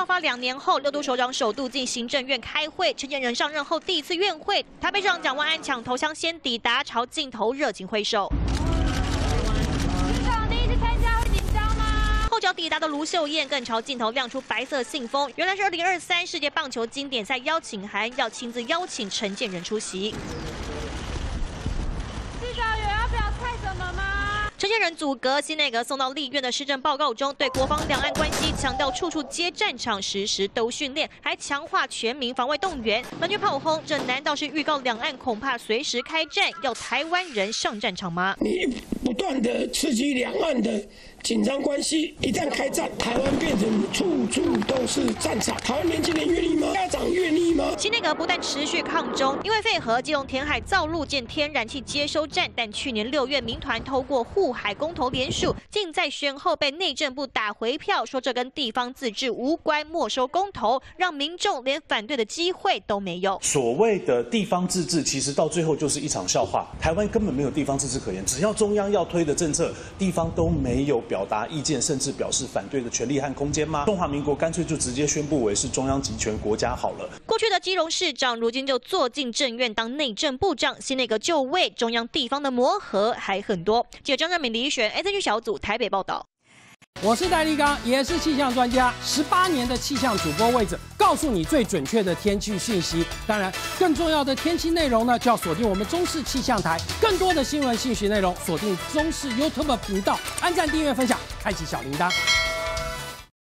爆发两年后，六都首长首度进行政院开会，陈建仁上任后第一次院会，台北市长蒋万安抢头香先抵达，朝镜头热情挥手。后脚抵达的卢秀燕更朝镜头亮出白色信封，原来是二零二三世界棒球经典赛邀请函，要亲自邀请陈建仁出席。至少有要表态什么吗？陈建仁阻隔新内阁送到立院的施政报告中，对国防两岸关系强调处处皆战场，时时都训练，还强化全民防卫动员。满军炮轰，这难道是预告两岸恐怕随时开战，要台湾人上战场吗？你不断的刺激两岸的。紧张关系一旦开战，台湾变成处处都是战场。台湾年轻人愿意吗？家长愿意吗？新内阁不但持续抗中，因为废核基隆填海造陆建天然气接收站，但去年六月民团透过护海公投联署，竟在选后被内政部打回票，说这跟地方自治无关，没收公投，让民众连反对的机会都没有。所谓的地方自治，其实到最后就是一场笑话。台湾根本没有地方自治可言，只要中央要推的政策，地方都没有。表达意见甚至表示反对的权利和空间吗？中华民国干脆就直接宣布为是中央集权国家好了。过去的基隆市长，如今就坐进政院当内政部长，新内阁就位，中央地方的磨合还很多。记者张敏、李选 S N 小组台北报道。我是戴立刚，也是气象专家，十八年的气象主播位置，告诉你最准确的天气讯息。当然，更重要的天气内容呢，就要锁定我们中视气象台。更多的新闻信息内容，锁定中视 YouTube 频道，按赞、订阅、分享，开启小铃铛。